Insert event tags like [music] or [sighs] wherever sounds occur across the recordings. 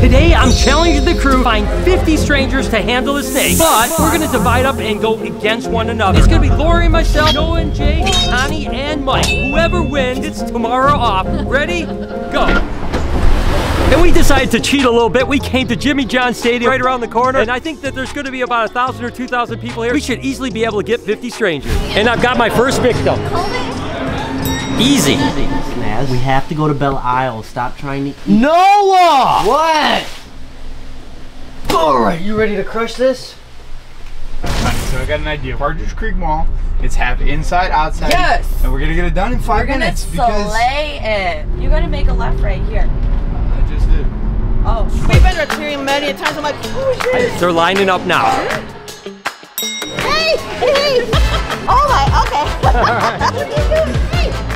Today, I'm challenging the crew to find 50 strangers to handle the snake, but we're gonna divide up and go against one another. It's gonna be Lori, myself, Noah and Jay, Connie, and Mike. Whoever wins it's tomorrow off. Ready? Go. And we decided to cheat a little bit. We came to Jimmy John Stadium right around the corner, and I think that there's gonna be about a thousand or two thousand people here. We should easily be able to get 50 strangers. And I've got my first victim. Easy. Snaz, we have to go to Belle Isle. Stop trying to. Noah! What? All right, you ready to crush this? So I got an idea. Partridge Creek Mall. It's half inside, outside. Yes. And we're gonna get it done in 5 We're gonna minutes because slay it. You gotta make a left right here. I just did. Oh. We've been retiring many times. I'm like, oh shit. They're lining up now. Hey, hey. [laughs] Oh my, okay. [laughs]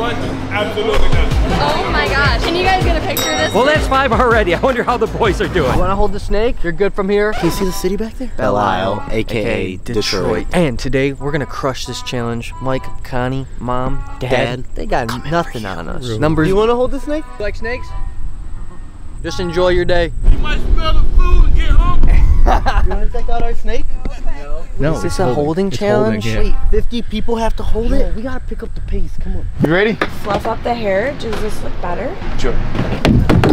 Oh my gosh. Can you guys get a picture of this? Well, that's five already. I wonder how the boys are doing. You wanna hold the snake? You're good from here? Can you see the city back there? Belle Isle, aka Detroit. And today we're gonna crush this challenge. Mike, Connie, Mom, Dad, Dad, they got nothing on us. Numbers. You wanna hold the snake? You like snakes? Just enjoy your day. You might smell the food and get hungry. You wanna check out our snake? No, Is this it's a holding. holding challenge? holding, yeah. Wait, 50 people have to hold it? We gotta pick up the pace. Come on. You ready? Fluff up the hair. Does this look better? Sure.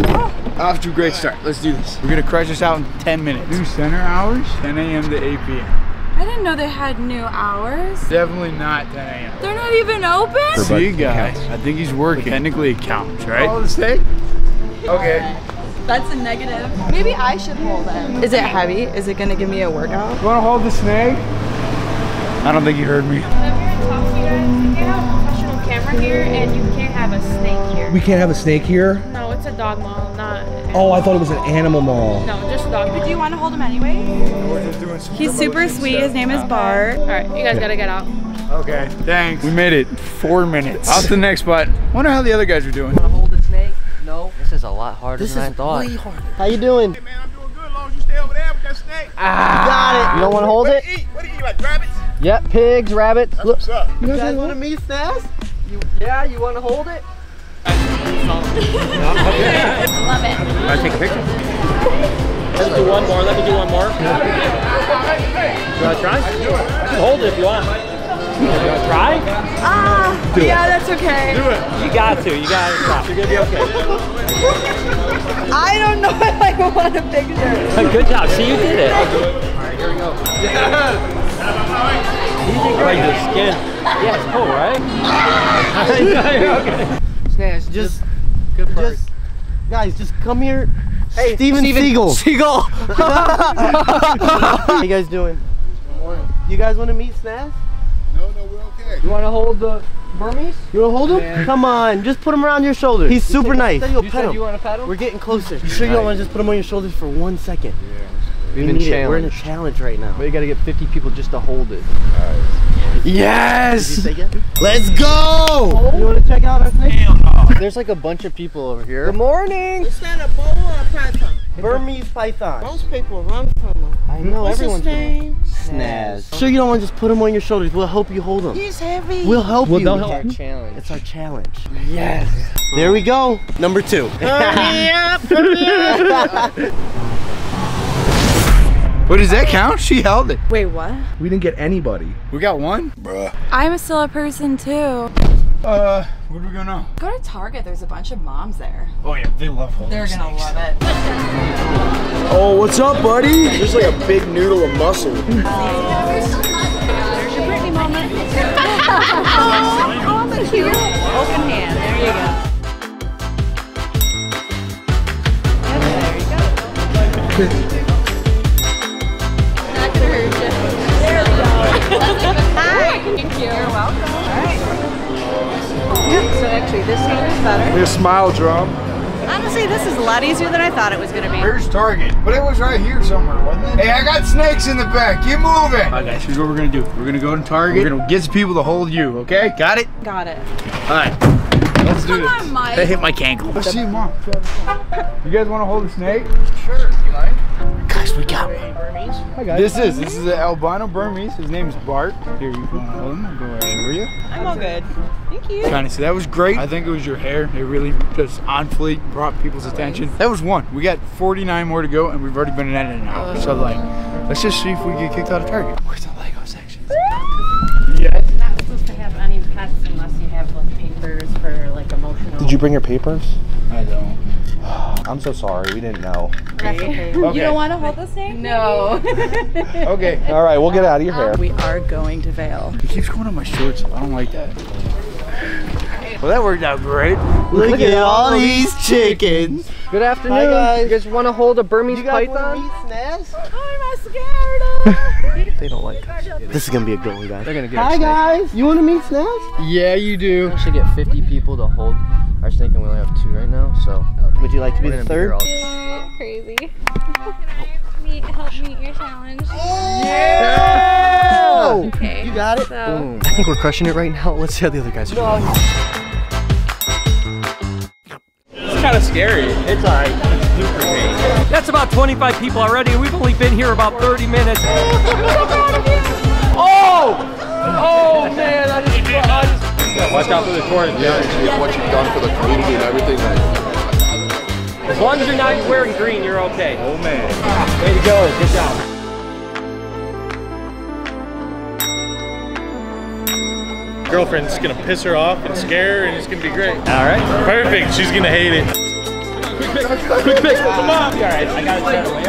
Oh. Off to a great start. Let's do this. We're gonna crush this out in 10 minutes. New center hours, 10 a.m. to 8 p.m. I didn't know they had new hours. Definitely not 10 a.m. They're not even open? See, guys, I think he's working. Technically, it counts, right? Hold the snake. Okay. That's a negative. Maybe I should hold it. Is it heavy? Is it gonna give me a workout? You wanna hold the snake? I don't think you heard me. You can't have a camera here, and you can't have a snake here. We can't have a snake here? No, it's a dog mall, not. Oh, I thought it was an animal mall. No, just a dog. But do you want to hold him anyway? We're just doing some He's super sweet. His name is Bart. All right, you guys gotta get out. Okay, thanks. We made it four minutes. Off to the next spot. Wonder how the other guys are doing. Wanna hold the snake? No. This is a lot harder This than is I thought. way harder. How you doing? Man, I'm doing good as long as you stay over there with that snake. Ah. Got it. You don't wanna hold what it? eat? What do you eat, like rabbits? Yep, pigs, rabbits. Look. What's up? You guys wanna meet Snaz? You, yeah, you wanna hold it? Love it. Want to take a picture? Let's do one more. Let me do one more. You want to try? Hold it if you want. You want to try? Ah, yeah, that's okay. Do it. You got to. You got to stop. You're going to be okay. I don't know [laughs] if I want a picture. Good job. See, you did it. I'll do it. All right, here we go. You did great. the skin. Yeah, it's cool, right? You're [laughs] okay. Snaz, just, just, guys, just come here. Hey, Steven, Seagal. Seagal. [laughs] How you guys doing? You guys want to meet Snaz? No, no, okay. You want to hold the Burmese? You want to hold him? Come on, just put him around your shoulders. He's super nice. You, pet him. want to pet him? We're getting closer. You sure you don't want to just put him on your shoulders for one second? We've We been need it. We're in a challenge right now. We gotta get 50 people just to hold it. Yes! Yes? Let's go! You want to check out our snake? There's like a bunch of people over here. Good morning. Is that a bull or a python? Burmese python. Most people run from them. I know What's everyone's his name? Snaz. Sure you don't want to just put him on your shoulders. We'll help you hold him. He's heavy. We'll help you. It's our challenge. It's our challenge. Yes. There we go. Number two. [laughs] What does that count? She held it. Wait, what? We didn't get anybody. We got one? Bruh. I'm still a person too. Uh, where do we go now? Go to Target. There's a bunch of moms there. Oh yeah, they love holding They're gonna snakes. love it. Oh, what's up, buddy? There's like a big noodle of muscle. There's your Britney moment. Oh, the cute. Open hand. There you go. Not gonna hurt you. There we go. Hi. Thank you. You're welcome. So actually, this hand is better. There's smile drum. Honestly, this is a lot easier than I thought it was gonna be. Where's Target? But it was right here somewhere, wasn't it? Hey, I got snakes in the back. Keep moving. All right, guys, here's what we're gonna do. We're gonna go to Target. We're gonna get some people to hold you, okay? Got it? Got it. All right. Let's do Come this. on, Mike. They hit my cankle. Let's see, mom. You guys want to hold a snake? Sure. You mind? Guys, we got one. This is this is an albino Burmese. His name's Bart. Here, you can hold him. I'll go right over you. I'm all good. Thank you. Connie, so that was great. I think it was your hair. It really just on fleek, brought people's attention. That was one. We got 49 more to go, and we've already been at it an hour. So like, let's just see if we get kicked out of Target. Where's the Lego section? Yes. You're not supposed to have any pets unless you have like papers for like emotional. Did you bring your papers? I don't. [sighs] I'm so sorry. We didn't know. That's okay. You don't want to hold the snake? No. [laughs] Okay. All right, we'll get out of your hair. We are going to Vale. He keeps going on my shorts. I don't like that. Well, that worked out great. Look, at all these chickens. Good afternoon. Hi, guys. You guys want to hold a Burmese You guys python? want to meet Snaz? I'm scared. [laughs] They don't like us. This is gonna be a good one, guys. They're gonna get Hi guys. You want to meet Snaz? Yeah, you do. We should get 50 people to hold our snake, and we only have two right now. So Would you like to be we're the gonna be third? all Crazy. [laughs] meet, help meet your challenge. Yeah! Okay. You got it. So- Boom. I think we're crushing it right now. Let's see how the other guys are doing. It's kind of scary. It's alright. That's about 25 people already, and we've only been here about 30 minutes. [laughs] Oh, oh! Oh man, I just, I just Watch out for the corners. Yeah, what you've done for the community and everything. As long as you're not wearing green, you're okay. Oh man. Way to go. Good job. Girlfriend's gonna piss her off and scare her, and it's gonna be great. All right. Perfect. She's gonna hate it. Quick pick. Come on. All right, I got it set away.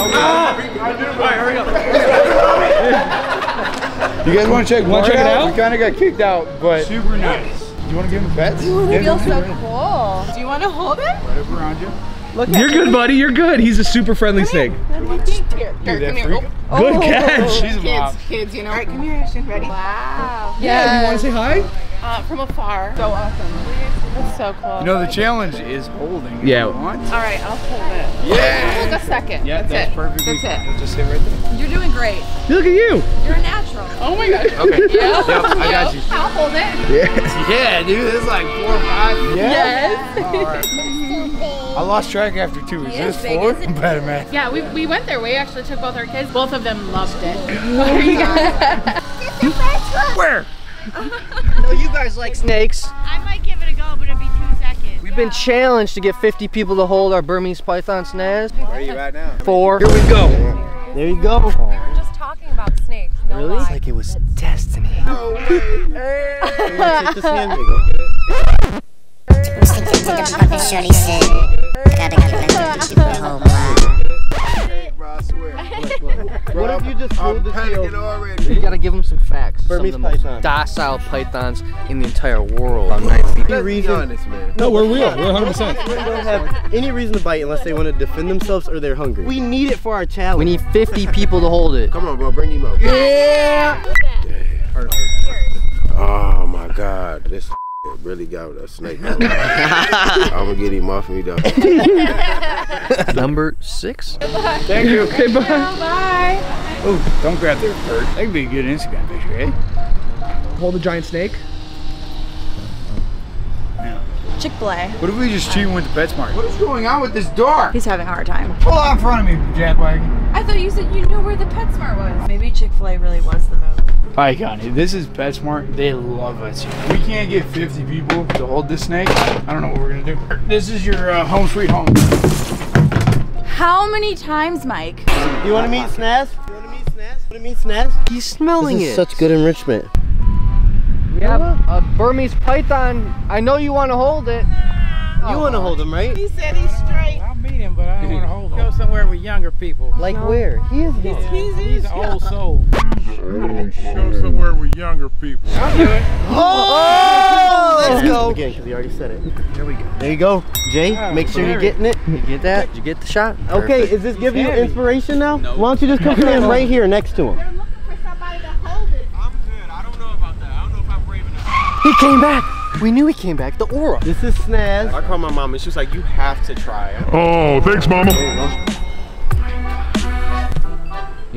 You guys want to check Wanna check it out? out? We kind of got kicked out, but super nice. Do you want to give him pets? It feels so cool. Do you want to hold it? Right up around you. Look You're good, buddy. You're good. He's a super friendly snake. Here, Dude, that here. freak. Good catch. She's a mom. Kids, kids, you know. All right, come here, Ashton. Ready? Wow. Yeah. You want to say hi? Uh, from afar. So awesome. That's so cool. You know, the challenge is holding. Yeah. you want. All right, I'll hold it. Yeah. Hold a second. Yeah, that's, that's it. perfectly That's it. fine. Just sit right there. You're doing great. Look at you. You're a. Oh my god. Okay. [laughs] Yeah. Yep, I got you. I'll hold it. Yeah. [laughs] Yeah, dude, it's like four or five. Yeah. Yes. All right. I lost track after two. Is He this four? I'm [laughs] better, man. Yeah, we, we went there. We actually took both our kids. Both of them loved it. Where? No, you guys like snakes. I might give it a go, but it'd be two seconds. We've been challenged to get 50 people to hold our Burmese python snaz. Where are you at now? Four. Here we go. There you go. Really? lie. It's like it was destiny. No way. Take this hand. There you go. Shorty said, gotta give them to the whole vibe. Bro, I swear. What if you just I'm moved the panicking already. You gotta give them some facts. Burmese some of the most docile pythons in the entire world. About nine feet. Any reason? honest, man. No, we're real. We're 100%. They don't have any reason to bite unless they want to defend themselves or they're hungry. We need it for our challenge. We need 50 people to hold it. Come on, bro. Bring him up. Yeah. Oh my God, this really got a snake. [laughs] I'm gonna get him off me though. [laughs] Number six. Thank you. Okay, bye. Bye. Oh, don't grab their fur. That could be a good Instagram picture, eh? Hold a giant snake. Chick-fil-A. What if we just cheat and went to PetSmart? What is going on with this door? He's having a hard time. Pull out in front of me, Jadwagon. I thought you said you knew where the PetSmart was. Maybe Chick-fil-A really was the move. Hi, Connie. This is PetSmart. They love us. We can't get 50 people to hold this snake. I don't know what we're gonna do. This is your uh, home sweet home. How many times, Mike? You want to meet Snaz? You want to meet Snaz? Want to meet Snaz? He's smelling This is it. such good enrichment. we have a Burmese python. I know you want to hold it. You want to hold him, right? He said he's straight. I'll meet him, but I don't want to hold him. Go somewhere with younger people. Like where? He is young. He's, he's an old soul. Show somewhere with younger people. I'll do it. Oh, let's go. Again, because he already said it. Here we go. There you go. Jay, make sure you're getting it. You get that? Did you get the shot? Okay, is this giving you inspiration now? Why don't you just come stand [laughs] right here next to him? Looking for somebody to hold it. I'm good. I don't know about that. I don't know if I'm brave enough. He came back. We knew he came back. The aura. This is Snaz. I called my mom and she was like, "You have to try it." Oh, thanks, mama.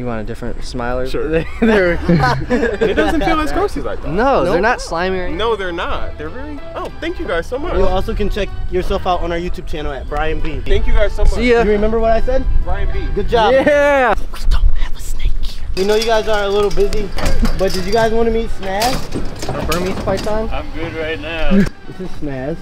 You want a different smiler? Sure. [laughs] they're, [laughs] it doesn't feel as gross as I thought. no, they're not slimy or. No, they're not. They're very. Oh, thank you guys so much. You also can check yourself out on our YouTube channel at Brian B. Thank you guys so much. See ya. You remember what I said? Brian B. Good job. Yeah. We don't have a snake. We know you guys are a little busy, but did you guys want to meet Snaz? Our Burmese python? I'm good right now. This is Snaz.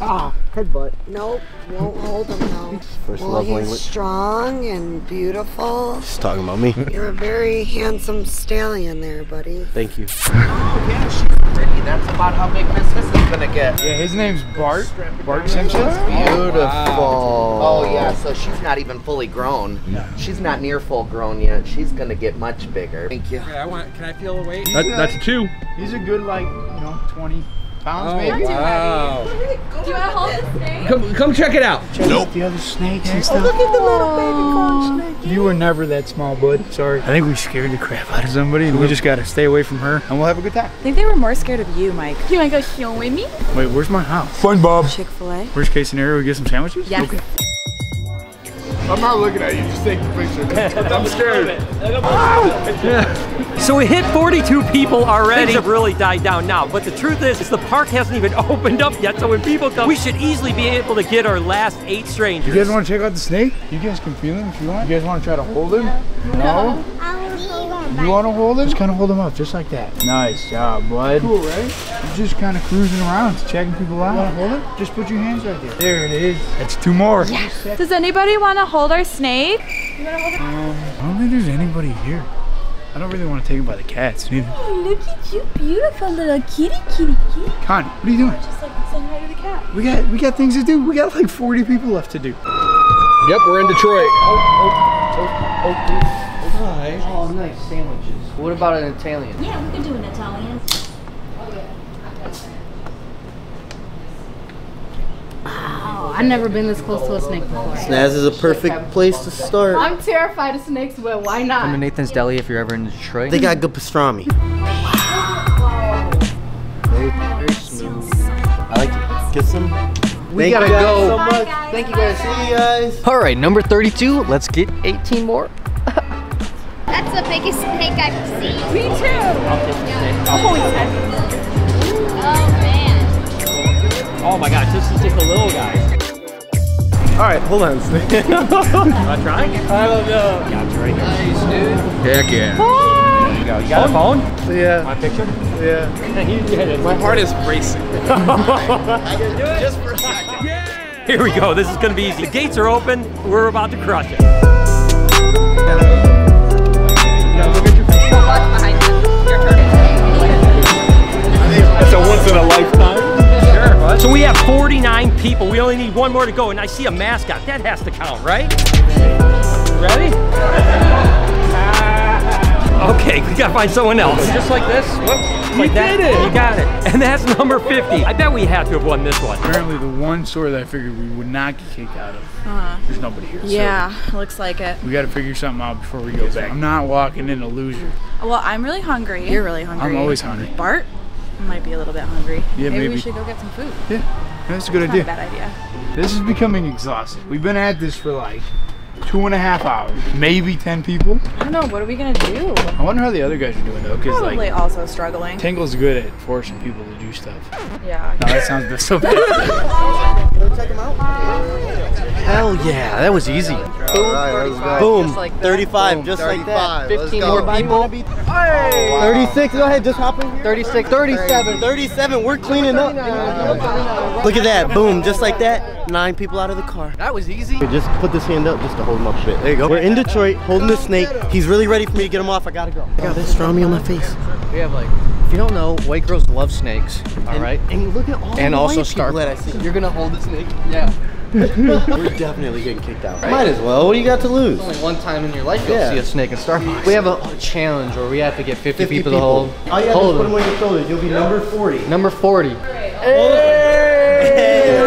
Ah, headbutt. Nope, won't hold him though. First well, love he's language. strong and beautiful. She's talking about me. You're a very handsome stallion there, buddy. Thank you. Oh, [laughs] Yeah, she's pretty. That's about how big Miss Miss is gonna get. Yeah, his name's Bart. Bart Simpson. Beautiful. Oh yeah, so she's not even fully grown. She's not near full grown yet. She's gonna get much bigger. Thank you. I want. Can I feel the weight? That- that's a two. He's a good like, you know, 20 pounds Oh, maybe. wow. Do you want to hold the snake? Come, come check it out. Nope. The other snakes and Oh, look at the little baby corn snake. You were never that small, bud. Sorry. I think we scared the crap out of somebody, and we just gotta stay away from her, and we'll have a good time. I think they were more scared of you, Mike. You want to go show with me? Wait, where's my house? Fun, Bob. Chick-fil-A. Worst case scenario, we get some sandwiches. Yes. Okay. I'm not looking at you. Just take the picture. [laughs] I'm scared. [laughs] So we hit 42 people already. Things have really died down now. But the truth is, is the park hasn't even [laughs] opened up yet. So when people come, we should easily be able to get our last eight strangers. You guys want to check out the snake? You guys can feel him if you want. You guys want to try to hold him? No? Um, you want to hold him? Just kind of hold him up, just like that. Nice job, bud. Cool, right? You're just kind of cruising around, checking people out. You want to hold him? Just put your hands right there. There it is. That's two more. Yes. Does anybody want to hold our snake? Um, I don't think there's anybody here. I don't really want to take him by the cats either. Oh, look at you, beautiful little kitty, kitty, kitty. Connie, what are you doing? Just like saying hi to the cat. We got we got things to do. We got like 40 people left to do. Yep, we're in Detroit. Oh, nice sandwiches. What about an Italian? Yeah, we can do an Italian. Wow, I've never been this close to a snake before. Snaz is a perfect place to start. I'm terrified of snakes, but why not? Come to Nathan's Deli if you're ever in Detroit. They got good pastrami. Very, [gasps] very smooth. I like to kiss them. We Thank gotta you guys go. so much. Thank you guys. See you guys. All right, number 32. Let's get 18 more. That's the biggest snake I've seen. Me too. Oh, man. Oh my gosh, this is just a little guys. All right, hold on. Want to try? I don't know. Got you right here. Dude. Heck yeah. Ah! There you go. You got a phone? Yeah. My picture? Yeah. You did it. My heart is racing. [laughs] I can do it, Just for a second. Yeah. Here we go. This is going to be easy. The gates are open. We're about to crush it. That's a once in a lifetime. Sure. So we have 49 people. We only need one more to go, and I see a mascot. That has to count, right? Ready? [laughs] Okay, we gotta find someone else. Just like this. Whoop. Like that. did it. You got it. And that's number 50. I bet we had to have won this one. Apparently, the one store that I figured we would not get kicked out of. Uh-huh. There's nobody here. so Yeah, looks like it. we got to figure something out before we go back. I'm not walking in a loser. Well, I'm really hungry. You're really hungry. I'm always hungry. Bart might be a little bit hungry. Yeah, maybe, we should go get some food. Yeah, that's a good Not idea. a bad idea. This is becoming exhausting. We've been at this for like two and a half hours, maybe 10 people. I don't know. What are we gonna do? I wonder how the other guys are doing though, because Probably like also struggling. Tingle's good at forcing people to do stuff. Yeah. No, that sounds [laughs] so bad. [laughs] Check them out. Hell yeah, that was easy. Boom. Like 35, just like that. 15 more people. 36, go ahead, just hop in here. 36, 37. 37, we're cleaning up. Look at that, boom, just like that. Nine people out of the car. That was easy. Just put this hand up just to hold him up a bit. There you go. We're in Detroit, holding the snake. He's really ready for me to get him off. I gotta go. I got this pastrami on my face. We have like, if you don't know, white girls love snakes. All right. And look at all And the also white Star people that I see. You're gonna hold the snake? Yeah. [laughs] We're definitely getting kicked out. Might as well. What do you got to lose? Only one time in your life you'll Yeah. see a snake in Starbucks. We have a, a [laughs] challenge where we have to get 50, 50 people, to hold. All you have hold to put them. them on your shoulders. You'll be number 40. Number 40.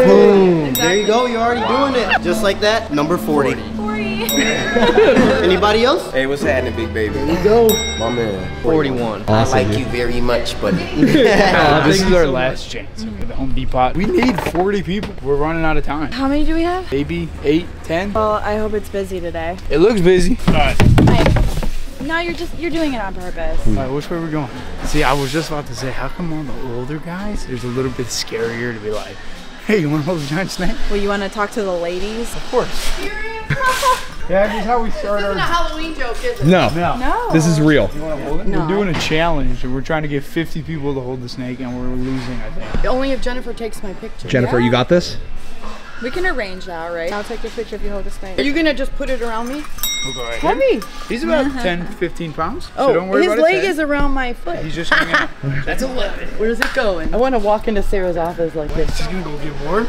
Boom. There you go. You're already doing it. Just like that. Number 40. 40. [laughs] Anybody else? Hey, what's happening, big baby? There you go. My man. 41. I like you very much, buddy. [laughs] [laughs] this is our last chance at the Home Depot. We need 40 people. We're running out of time. How many do we have? Maybe eight, ten. Well, I hope it's busy today. It looks busy. All right. No, you're just you're doing it on purpose. All right, which way we going? See, I was just about to say, how come all the older guys, it's a little bit scarier to be like, hey, you want to hold a giant snake? Well, you want to talk to the ladies? Of course. [laughs] Yeah, this is how we start This isn't a our. Halloween joke, is it? No. No. No. This is real. You want to hold it? No. We're doing a challenge. And we're trying to get 50 people to hold the snake, and we're losing, I think. Only if Jennifer takes my picture. Jennifer, you got this? We can arrange that, right? I'll take your picture if you hold the snake. Are you gonna just put it around me? We'll go right Heavy. here. He's about uh-huh. 10, 15 pounds. Oh, so don't worry his about leg his head. is around my foot. He's just hanging out. [laughs] That's 11. Where's it going? I want to walk into Sarah's office like this. She's gonna go get more.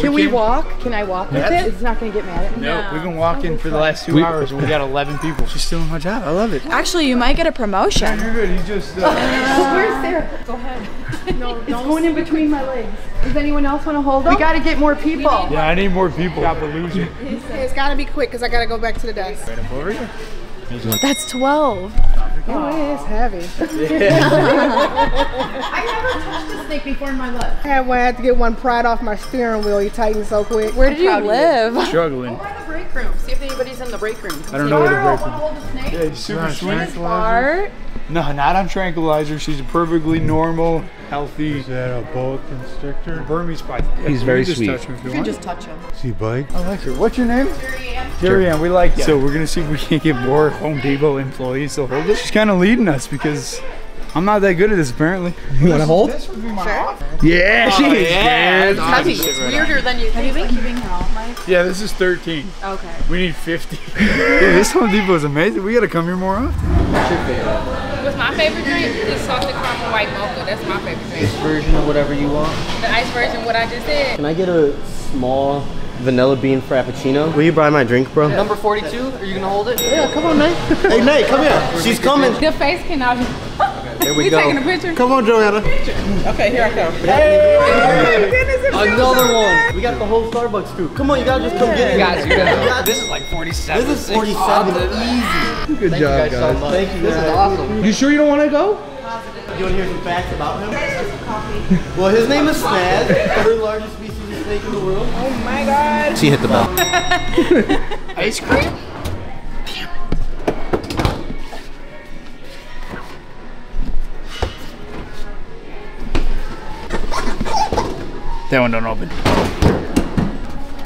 Can we came- walk? Can I walk with Yes. it? It's not gonna get mad at me. No, we've been walking for the last two We- hours, and we got 11 people. [laughs] She's stealing my job. I love it. Actually, you might get a promotion. You're good. He's just. Uh, [laughs] Where's Sarah? Go ahead. [laughs] no, it's going in between my legs. Does anyone else want to hold it? We got to get more people. yeah, I need more people. Got to lose it. It's gotta be quick because I gotta go back to the desk. Right up over here. That's 12. Oh, it is heavy. [laughs] [laughs] I never touched a snake before in my life. I had one, I had to get one pried off my steering wheel. You tightened so quick. Where did you proud of you. live? Struggling. Go in the break room. See if anybody's in the break room. I don't know where the break Wanna room. hold a snake? Yeah, he's super sweet. Bart. No, not on tranquilizer. She's a perfectly normal, healthy. Is that a boa constrictor? Burmese python. Yeah, He's you very just sweet. touch him you You can want. just touch him. See bite. I like her. What's your name? Jerry Ann, we like you. So we're gonna see if we can get more Home Depot employees to hold it. She's kind of leading us because I'm not that good at this apparently. You want to hold? This would be my Sure. office. Yeah, she's oh, yeah, good. It's heavy. It's weirder than you Have you think. been keeping count, Mike? Yeah, this is 13. Okay. We need 50. [laughs] Dude, this Home Depot is amazing. We gotta come here more often. What's my favorite drink? Is salted caramel white mocha. That's my favorite drink. This Version of whatever you want. The ice version, what I just said. Can I get a small vanilla bean frappuccino? Will you buy my drink, bro? Number 42, are you gonna hold it? Yeah, come on, Nate. [laughs] hey, Nate, come here. She's coming. The face cannot. There we we [laughs] go. taking a picture? Come on, Joanna. Okay, here I go. Another one. We got the whole Starbucks crew. Come on, you gotta just come get it. You guys, you guys. got This is like 47. This is 47 easy. Good Thank job, you guys, so guys. much. Thank you, This is awesome. You sure you don't want to go? Do you want to hear some facts about him? Well, his name is [laughs] Snaz, third largest species of snake in the world. Oh my god. She hit the bell. [laughs] Ice cream? That one don't open.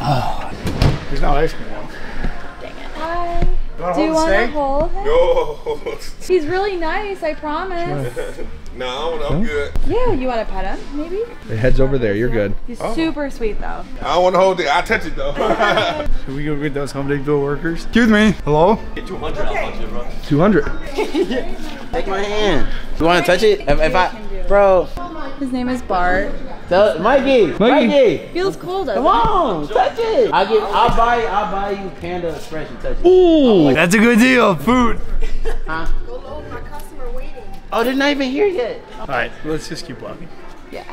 Oh. There's no ice cream though. Hi. You wanna Do you want to snake? hold him? No. He's really nice, I promise. No, I'm good. Yeah, you want to pet him, maybe? The head's over there. You're good. He's oh. super sweet, though. I don't want to hold it. I touch it though. [laughs] Should we go get those Home Depot workers? Excuse me. Hello? Two hundred. Two hundred. [laughs] Take my hand. You want to touch it? If, if I, bro. His name is Bart. Tell, Mikey, Mikey. Feels cool, doesn't Come on, touch it. I'll get. I'll buy. I'll buy you Panda Express. You touch it. Ooh, that's a good deal. Food. Huh? Oh, they're not even here yet. All right, let's just keep walking. Yeah.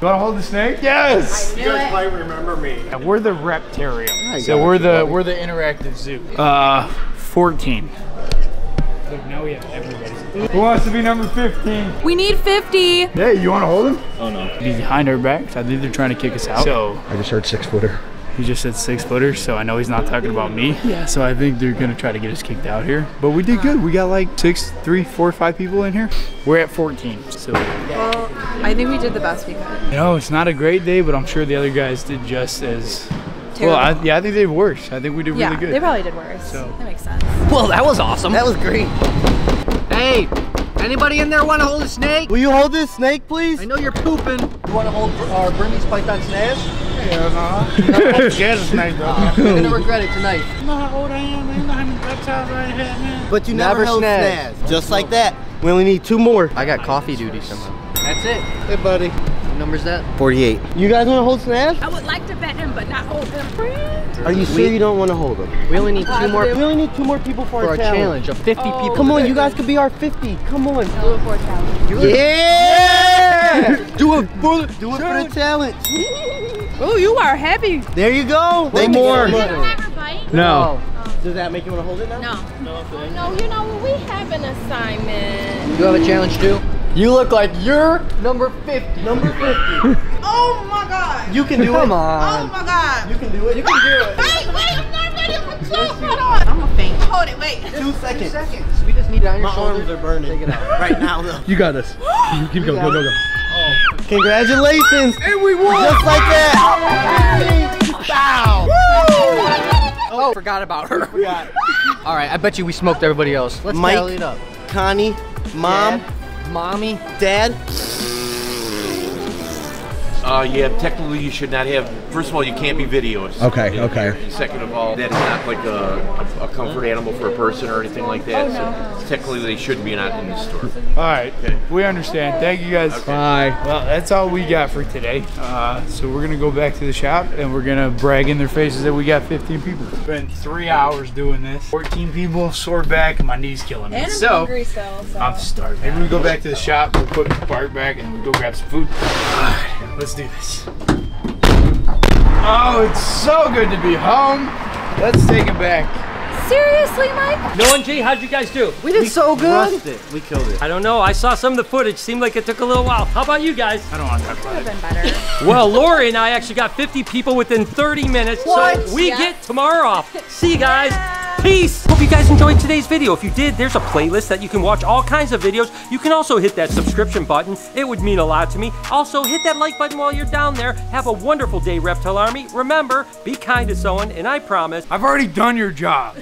You want to hold the snake? Yes. You guys might remember me. Yeah, we're the Reptarium. I So we're the we're the interactive zoo. Uh, 14. Look, now we have everybody. Who wants to be number 15? We need 50. Hey, you want to hold him? Oh no. He's Behind our backs. I think they're trying to kick us out. So I just heard six footer. He just said six footer, so I know he's not talking about me. Yeah. So I think they're gonna try to get us kicked out here. But we did good. We got like six, three, four, five people in here. We're at 14. So Well, I think we did the best we could. you know, it's not a great day, but I'm sure the other guys did just as. Well, I, yeah, I think they did worse. I think we did yeah, really good. they probably did worse. So- That makes sense. Well, that was awesome. That was great. Hey, anybody in there want to hold a snake? Will you hold this snake, please? I know you're pooping. You want to hold our Burmese python Snaz? I'm scared of snakes, bro. You're gonna regret it tonight. You know how old I am, man. You know how many reptiles I had, man. But you never, Never held Snaz. Snaz. Just like that. We only need two more. I got coffee duty somehow. That's it. Hey, buddy. What number's that? 48. You guys want to hold Snaz? I would like to bet him, but not hold him. Are you sure you don't want to hold him? We only need two more We only need two more people for, for our our challenge of 50 Oh. people. Come on, you guys could be our 50. Come on. Do it for a challenge. Yeah! do it for the, do it for the challenge. Oh, you are heavy. There you go. One more. No. Does that make you want to hold it now? No. Oh, no, you know, we have an assignment. You have a challenge too? You look like you're number 50. Number 50. [laughs] Oh my god. You can do Come it. Oh on. my god. You can do it. You can do it. Wait, wait, I'm not ready for two. Hold on. I'm a faint. Hold it, wait. Two seconds. Two seconds. We just need it on your My shoulder. arms are burning. Take it out. Right now, though. You got this. Keep, [gasps] keep going. Go, go, go. Congratulations. And we won. Just like that. Bow. Oh, Oh, forgot about her. All right, I bet you we smoked everybody else. Let's Mike, tally it up. Connie, mom, Dad, mommy, dad. Uh, yeah, technically you should not have. First of all, you can't be videos. Okay, in okay. And second of all, that is not like a, a comfort animal for a person or anything like that. So technically, they shouldn't be not in the store. All right, okay. we understand. Thank you guys. Bye. Well, that's all we got for today. Uh, so we're gonna go back to the shop and we're gonna brag in their faces that we got 15 people. It's three hours doing this. 14 people, sore back, and my knee's killing me. And I'm so hungry still, so. I'm starving. Maybe we go back to the shop, we'll put Bart back, and we'll go grab some food. All right, let's do this. Oh, it's so good to be home. Let's take it back. Seriously, Mike? Noah and Jay, how'd you guys do? We did so good. Crushed it. We killed it. I don't know. I saw some of the footage. Seemed like it took a little while. How about you guys? I don't want to talk about Could have been better. [laughs] Well, Lori and I actually got 50 people within 30 minutes. What? So we Yeah. get tomorrow off. See you guys. Peace. Hope you guys enjoyed today's video. If you did, there's a playlist that you can watch all kinds of videos. You can also hit that subscription button. It would mean a lot to me. Also, hit that like button while you're down there. Have a wonderful day, Reptile Army. Remember, be kind to someone, and I promise, I've already done your job.